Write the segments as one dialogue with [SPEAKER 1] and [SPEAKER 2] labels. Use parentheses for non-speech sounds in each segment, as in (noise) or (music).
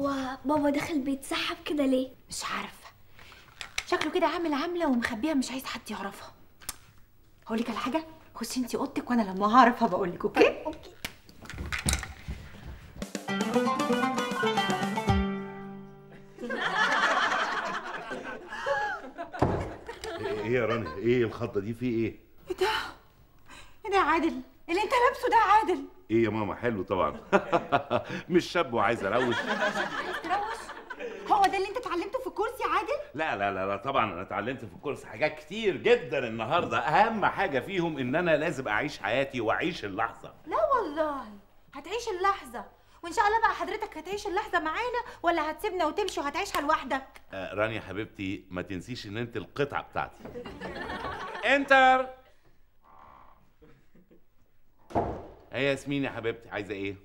[SPEAKER 1] هو بابا دخل بيتسحب كده ليه؟
[SPEAKER 2] مش عارفة. شكله كده عامل عاملة ومخبيها مش عايز حد يعرفها. هقول لك على حاجة خشي انتي أوضتك وأنا لما هعرف هبقول لك okay
[SPEAKER 1] okay. (laughs)
[SPEAKER 3] إيه يا رانيا إيه الخضة دي؟ في إيه؟
[SPEAKER 2] إيه ده؟ إيه ده يا عادل؟ اللي أنت لابسه ده يا عادل.
[SPEAKER 3] إيه يا ماما؟ حلو طبعا. (laughs) مش شاب وعايز اروش.
[SPEAKER 2] تروش؟ هو ده اللي انت اتعلمته في الكورس يا عادل؟
[SPEAKER 3] لا لا لا لا طبعا أنا اتعلمت في الكورس حاجات كتير جدا النهارده. أهم حاجة فيهم إن أنا لازم أعيش حياتي وأعيش اللحظة.
[SPEAKER 2] لا والله. هتعيش اللحظة. وإن شاء الله بقى حضرتك هتعيش اللحظة معانا ولا هتسيبنا وتمشي وهتعيشها لوحدك؟
[SPEAKER 3] آه رانيا حبيبتي ما تنسيش إن أنت القطعة بتاعتي. (laughs) انتر هي ياسمين يا حبيبتي عايزة إيه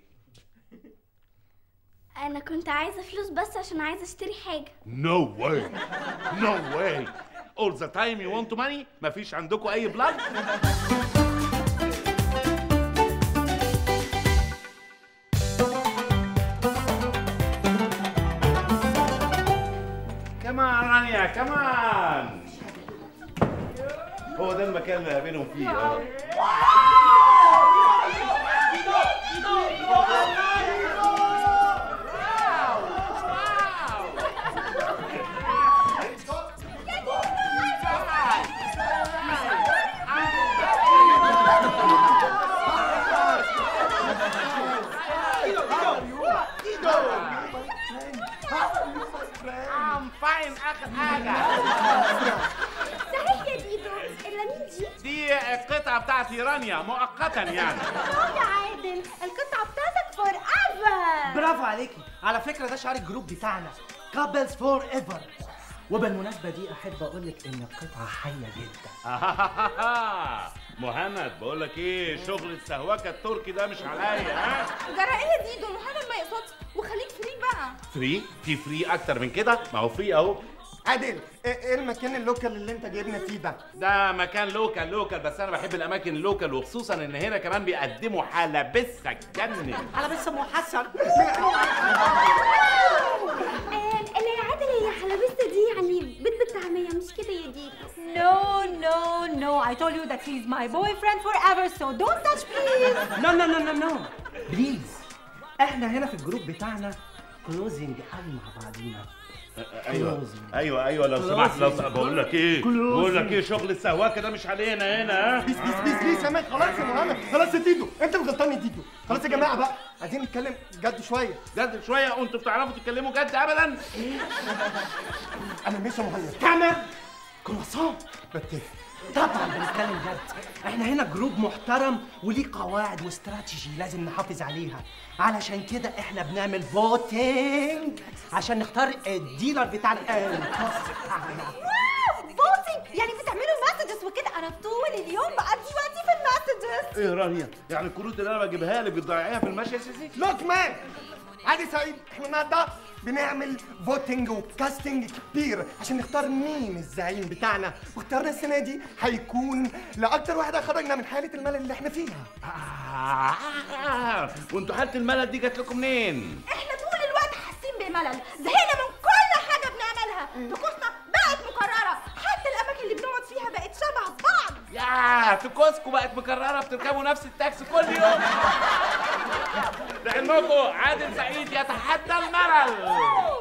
[SPEAKER 1] أنا كنت عايزة فلوس بس عشان عايزة أشتري حاجة
[SPEAKER 3] No way. No way. All the time you want money? مفيش عندكم أي بلاد؟ كمان رانيا كمان هو ده المكان اللي هقابلهم فيه I'm fine آخر حاجة.
[SPEAKER 1] صحيح يا ديدو إلا مين دي
[SPEAKER 3] دي القطعة بتاعتي رانيا مؤقتا يعني.
[SPEAKER 1] يا عادل القطعة بتاعتك forever
[SPEAKER 4] برافو عليكي. على فكرة ده شعار ال group بتاعنا. couples forever وبالمناسبة دي أحب أقول لك إن القطعة حية جدا.
[SPEAKER 3] مهند بقول لك إيه؟ شغل السهوكه التركي ده مش عليا ها؟
[SPEAKER 2] جرى إيه يا ديدو المحرم ما يقصدش. وخليك free بقى.
[SPEAKER 3] free؟ في free أكتر من كده؟ ما هو free أهو.
[SPEAKER 5] عادل إيه إيه المكان ال local اللي أنت جايبنا فيه ده؟
[SPEAKER 3] ده مكان local local بس أنا بحب الأماكن ال local وخصوصا إن هنا كمان بيقدموا حلبسة تجنن
[SPEAKER 4] على بس محسن. (laughs)
[SPEAKER 2] I told you that he's my boyfriend forever, so don't touch please.
[SPEAKER 4] no no no no no please إحنا هنا في ال group بتاعنا closing قوي مع بعضينا. أيوه.
[SPEAKER 3] أيوه أيوه لو سمحت لو سمحت. بقول لك
[SPEAKER 4] إيه.
[SPEAKER 3] بقول لك إيه؟ شغل السهوكه ده مش علينا هنا ها؟
[SPEAKER 5] peace peace peace peace يا man. خلاص يا مهند. خلاص يا تيتو. انت اللي غلطان يا تيتو. خلاص يا جماعة بقى. عايزين نتكلم جد شوية.
[SPEAKER 3] جد شوية؟ وانتوا بتعرفوا تتكلموا جد ابدا؟
[SPEAKER 5] أنا مش يا مهند.
[SPEAKER 4] كمان كرواسون.
[SPEAKER 5] بتفق
[SPEAKER 4] طبعا بنتكلم جد. إحنا هنا group محترم وليه قواعد واستراتيجي لازم نحافظ عليها. علشان كده إحنا بنعمل voting عشان نختار ال leader بتاعنا
[SPEAKER 2] voting يعني بتعملوا messages وكده؟ أنا طول اليوم بقضي وقتي في ال
[SPEAKER 3] messages إيه رانيا يعني الكروت اللي أنا بجيبها لك بتضيعيها في المشي يا سيسي
[SPEAKER 5] look man عادي سعيد إحنا النهارده بنعمل voting و casting كبير عشان نختار مين الزعيم بتاعنا. واختيارنا السنة دي هيكون لأكتر واحدة خرجنا من حالة الملل اللي إحنا فيها.
[SPEAKER 3] آه. وأنتوا حالة الملل دي جات لكم منين؟
[SPEAKER 2] إحنا طول الوقت حاسين بملل. زهقنا من كل حاجة بنعملها. طقوسنا بقت مكررة. حتى الأماكن اللي بنقعد فيها بقت شبه بعض.
[SPEAKER 3] يا طقوسكم بقت مكررة بتركبوا نفس التاكسي كل يوم. لعلمكم عادل سعيد يتحدى الملل.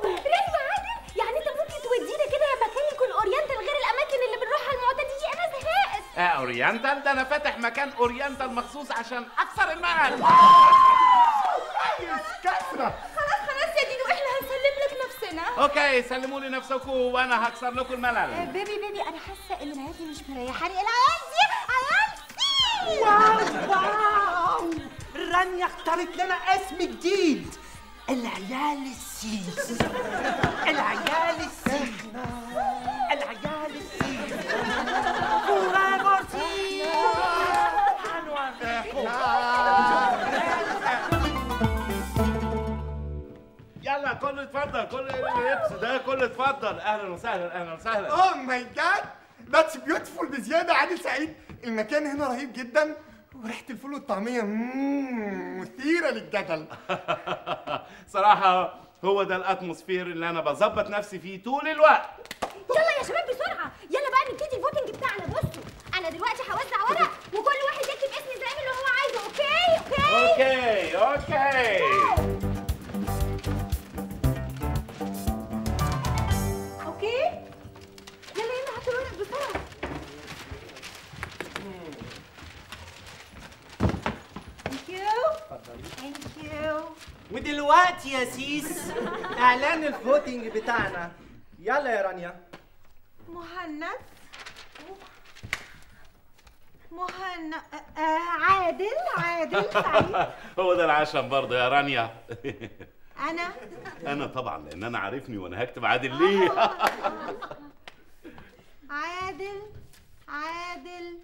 [SPEAKER 1] really عادل؟ يعني انت ممكن تودينا كده مكان يكون oriental غير الأماكن اللي بنروحها المعتاد دي؟ أنا زهقت.
[SPEAKER 3] آه oriental؟ ده أنا فاتح مكان oriental مخصوص عشان أكسر الملل.
[SPEAKER 5] كسرة.
[SPEAKER 2] خلاص خلاص يا ديدو إحنا هنسلم لك نفسنا.
[SPEAKER 3] okay سلموا لي نفسكم وأنا هكسر لكم الملل.
[SPEAKER 2] baby baby أنا حاسة إن العيال دي مش مريحاني العيال دي عيال
[SPEAKER 4] wow wow! رانيا اختارت لنا اسم جديد. العيال السيس العيال السيس العيال السيس سيس
[SPEAKER 3] يلا كله اتفضل. كل اللبس ده كله اتفضل. أهلا وسهلا أهلا وسهلا.
[SPEAKER 5] oh my god that's beautiful بزيادة عادل سعيد. المكان هنا رهيب جدا. وريحة الفول والطعمية مثيرة للجدل. (laughs)
[SPEAKER 3] صراحة هو ده ال atmosphere اللي أنا بظبط نفسي فيه طول الوقت.
[SPEAKER 1] يلا يا شباب بسرعة. يلا بقى نبتدي ال voting بتاعنا. بصوا أنا دلوقتي هوزع ورق وكل واحد يكتب اسم الزعيم اللي هو عايزه. okay؟ okay؟
[SPEAKER 3] okay okay.
[SPEAKER 1] okay؟ يلا يلا هاتوا الورق بسرعة
[SPEAKER 2] thank you thank you
[SPEAKER 4] ودلوقتي يا سيس اعلان ال voting بتاعنا يلا يا رانيا
[SPEAKER 2] مهند مهند آه عادل عادل سعيد
[SPEAKER 3] هو ده العشم برضه يا رانيا. (laughs)
[SPEAKER 2] أنا؟
[SPEAKER 3] أنا طبعا لأن أنا عارفني وأنا هكتب عادل ليه. (laughs)
[SPEAKER 2] عادل عادل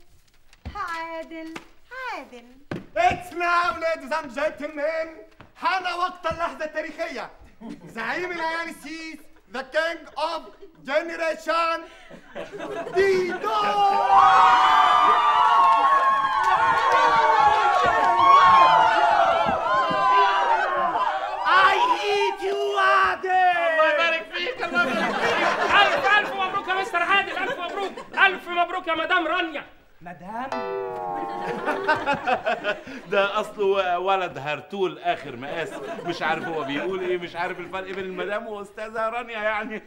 [SPEAKER 2] عادل عادل.
[SPEAKER 5] It's now, ladies and gentlemen. حان وقت اللحظة التاريخية. زعيم العيال السيس
[SPEAKER 6] مبروك يا مستر عادل ألف مبروك. ألف مبروك يا مدام رانيا.
[SPEAKER 4] مدام. (laughs)
[SPEAKER 3] ده اصله ولد هرتول آخر مقاس. مش عارف هو بيقول إيه مش عارف الفرق بين المدام وأستاذة رانيا يعني.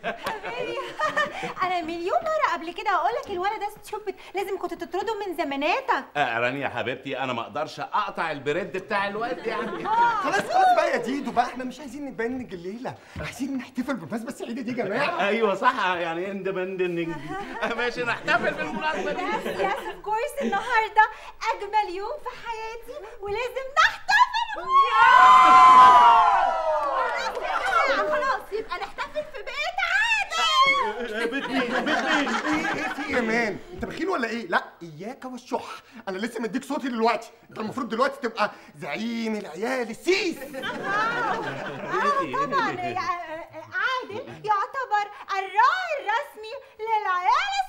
[SPEAKER 2] أنا مليون مرة قبل كده أقول لك الولد ده ستوبد لازم كنت تطرده من زماناتك.
[SPEAKER 3] آه رانيا حبيبتي أنا ما أقدرش أقطع البريد بتاع الواد يعني. (laughs)
[SPEAKER 5] خلاص خلاص بقى يا ديدو بقى. إحنا مش عايزين نبنج الليلة عايزين نحتفل بالمناسبة السعيدة دي يا جماعة.
[SPEAKER 3] أيوه صح يعني independent. (laughs) ماشي نحتفل بالمناسبة دي.
[SPEAKER 2] yes yes of course النهارده أجمل يوم في حياتي ولازم نحتفل خلاص خلاص يبقى نحتفل في بيت عادل!
[SPEAKER 3] بيت مين؟ بيت مين؟
[SPEAKER 5] إيه في يا man؟ أنت بخيل ولا إيه؟ لا إياك والشح، أنا لسه مديك صوتي دلوقتي، أنت المفروض دلوقتي تبقى زعيم العيال السيس.
[SPEAKER 2] آه، طبعا يا- عادل يعتبر الراعي الرسمي للعيال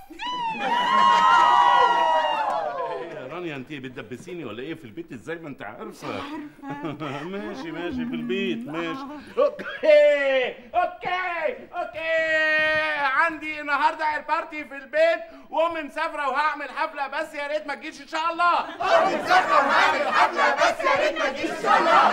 [SPEAKER 3] يا رانيا انت بتدبسيني ولا إيه في البيت؟ إزاي ما انت عارفة. (laughs) ماشي ماشي في البيت (laughs) ماشي. okay okay okay. عندي النهارده ال party في البيت وامي مسافرة وهعمل حفلة بس يا ريت ما تجيش إن شاء الله.
[SPEAKER 5] مسافر وهعمل حفلة بس يا ريت ما تجيش إن شاء الله.